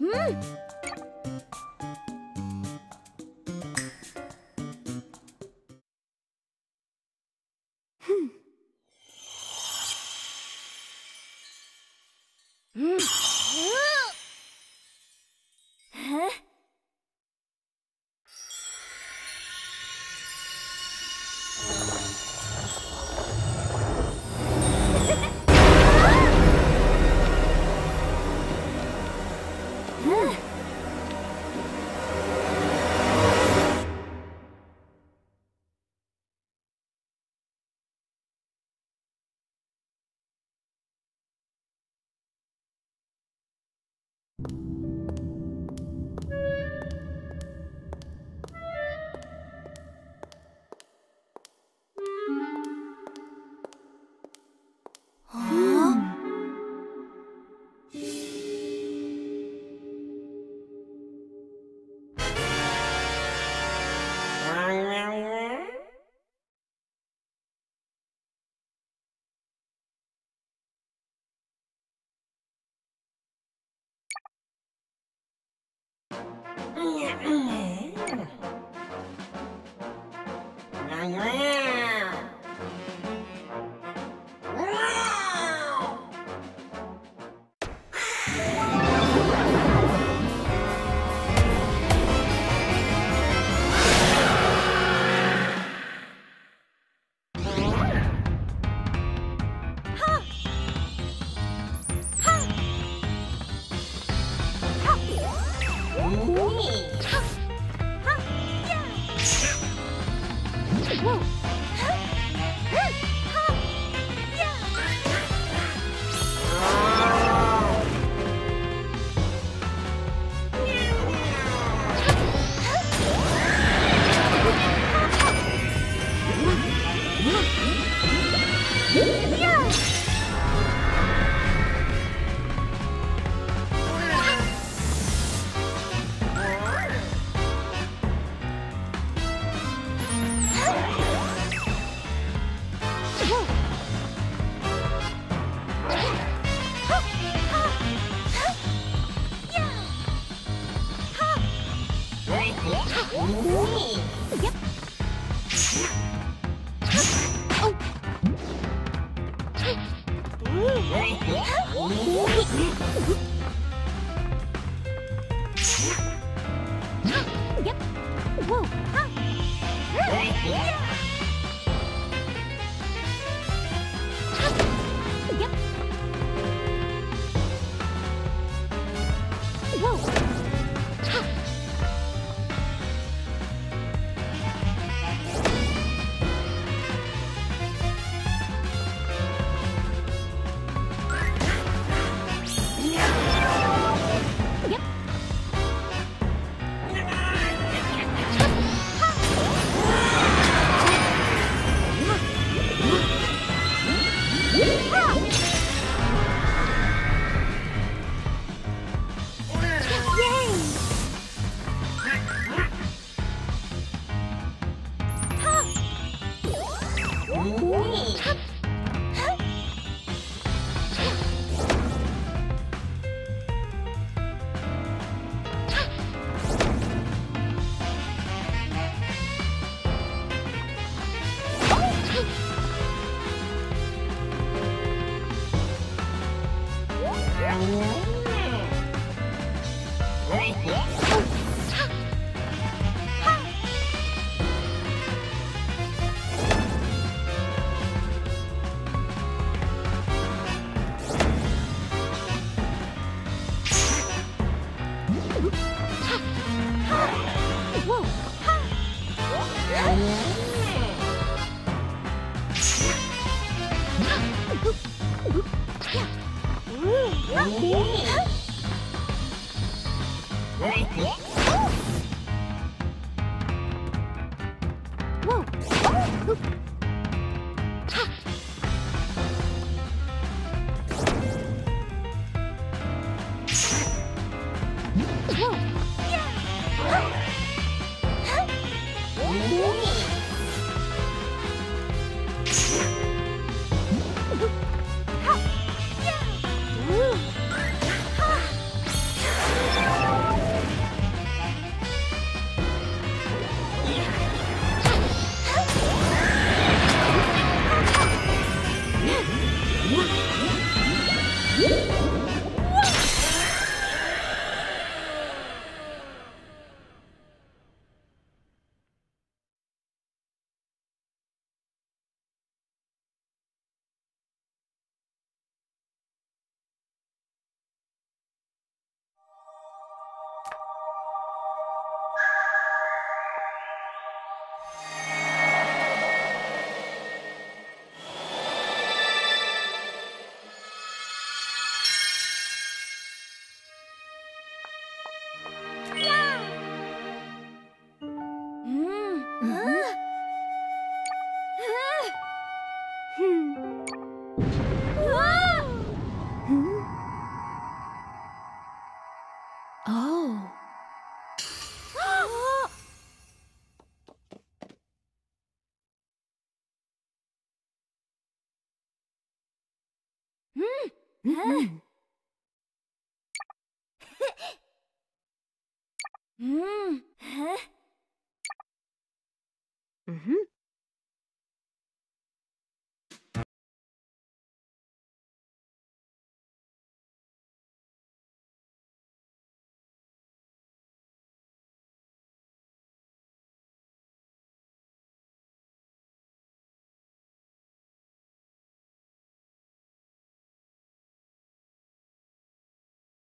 うん。え Huh? Yeah. 五米，好，好，加油！Yeah. Yeah. Whoa! Yeah! Huh? Whoa! Mm-hmm.